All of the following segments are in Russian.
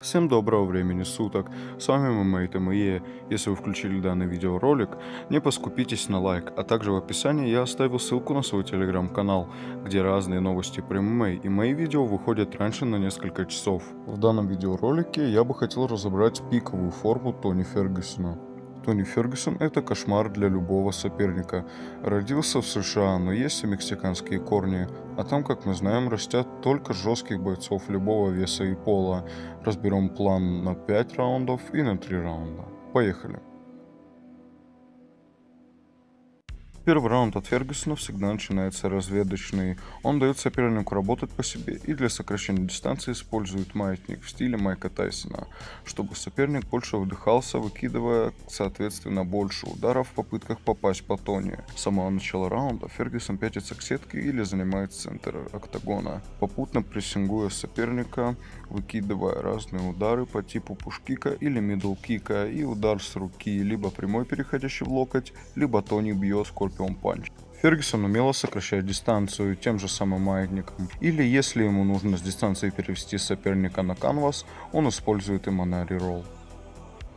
Всем доброго времени суток, с вами ММА и Если вы включили данный видеоролик, не поскупитесь на лайк, а также в описании я оставил ссылку на свой телеграм-канал, где разные новости про ММА и мои видео выходят раньше на несколько часов. В данном видеоролике я бы хотел разобрать пиковую форму Тони Фергюсона. Тони Фергюсон – это кошмар для любого соперника. Родился в США, но есть и мексиканские корни, а там, как мы знаем, растят только жестких бойцов любого веса и пола. Разберем план на 5 раундов и на 3 раунда. Поехали! Первый раунд от Фергюсона всегда начинается разведочный. Он дает сопернику работать по себе и для сокращения дистанции использует маятник в стиле Майка Тайсона, чтобы соперник больше выдыхался, выкидывая, соответственно, больше ударов в попытках попасть по Тони. С самого начала раунда Фергюсон пятится к сетке или занимает центр октагона, попутно прессингуя соперника, выкидывая разные удары по типу push kick а или middle kick а и удар с руки, либо прямой переходящий в локоть, либо Тони бьет scorpion scorpion punch. Фергюсон умело сокращать дистанцию тем же самым маятником. Или если ему нужно с дистанции перевести соперника на canvas, он использует Imanari roll.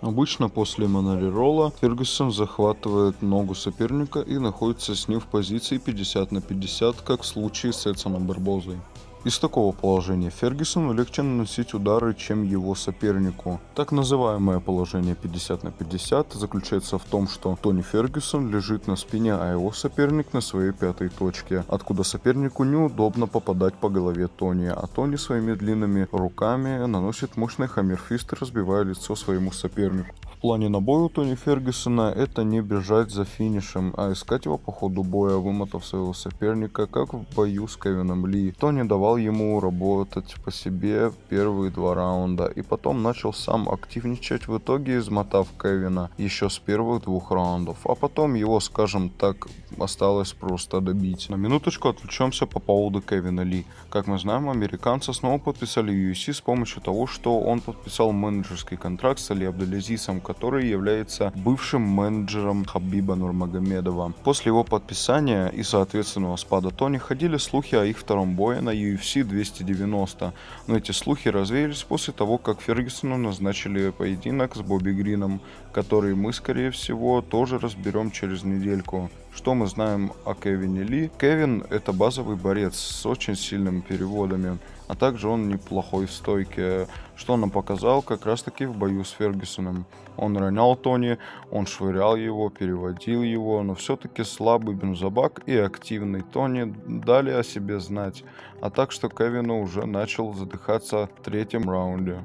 Обычно после Imanari roll а Фергюсон захватывает ногу соперника и находится с ним в позиции 50 на 50, как в случае с Эдсоном Барбозой. Из такого положения Фергюсону легче наносить удары, чем его сопернику. Так называемое положение 50 на 50 заключается в том, что Тони Фергюсон лежит на спине, а его соперник на своей пятой точке, откуда сопернику неудобно попадать по голове Тони, а Тони своими длинными руками наносит мощный хаммерфист, разбивая лицо своему сопернику плане на бой у Тони Фергюсона это не бежать за финишем, а искать его по ходу боя, вымотав своего соперника, как в бою с Кевином Ли. Тони давал ему работать по себе первые два раунда и потом начал сам активничать, в итоге измотав Кевина еще с первых двух раундов, а потом его, скажем так, осталось просто добить. На минуточку отвлечемся по поводу Кевина Ли. Как мы знаем, американцы снова подписали UFC с помощью того, что он подписал менеджерский контракт с Али Абдалязисом, который является бывшим менеджером Хабиба Нурмагомедова. После его подписания и соответственного спада Тони ходили слухи о их втором бое на UFC 290, но эти слухи развеялись после того, как Фергюсону назначили поединок с Бобби Грином, который мы, скорее всего, тоже разберем через недельку. Что мы знаем о Кевине Ли? Кевин это базовый борец с очень сильными переводами, а также он неплохой в стойке, что он показал как раз таки в бою с Фергюсоном. Он ронял Тони, он швырял его, переводил его, но все-таки слабый бензобак и активный Тони дали о себе знать, а что Кевину уже начал задыхаться в третьем раунде.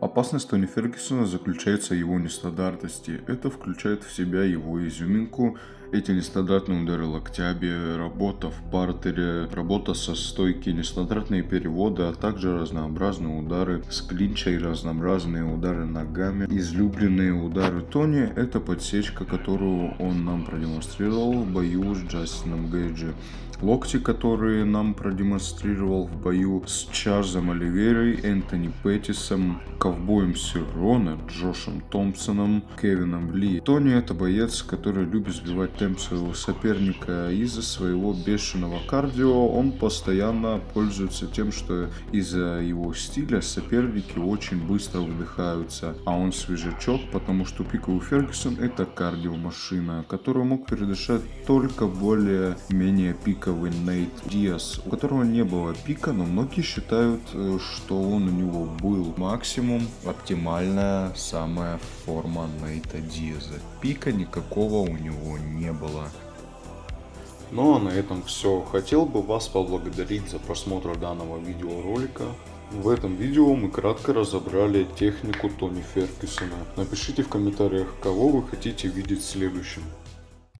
Опасность Тони Фергюсона заключается в его нестандартности. Это включает в себя его изюминку, эти нестандартные удары локтями, работа в партере, работа со стойки, нестандартные переводы, а также разнообразные удары с клинча и разнообразные удары ногами. Излюбленные удары Тони – это подсечка, которую он нам продемонстрировал в бою с Джастином Гейджи. Локти, которые нам продемонстрировал в бою с Чарльзом Оливейрой, Энтони Петтисом, ковбоем Сирона, Джошем Томпсоном, Кевином Ли. Тони это боец, который любит сбивать темп своего соперника. Из-за своего бешеного кардио он постоянно пользуется тем, что из-за его стиля соперники очень быстро выдыхаются. А он свежачок, потому что пиковый Фергюсон это кардиомашина, которую мог передышать только более-менее пиковый пиковый Нейт Диас, у которого не было пика, но многие считают, э, что он у него был максимум, оптимальная самая форма Нейта Диаза. Пика никакого у него не было. Ну а на этом все. Хотел бы вас поблагодарить за просмотр данного видеоролика. В этом видео мы кратко разобрали технику Тони Фергюсона. Напишите в комментариях, кого вы хотите видеть следующим.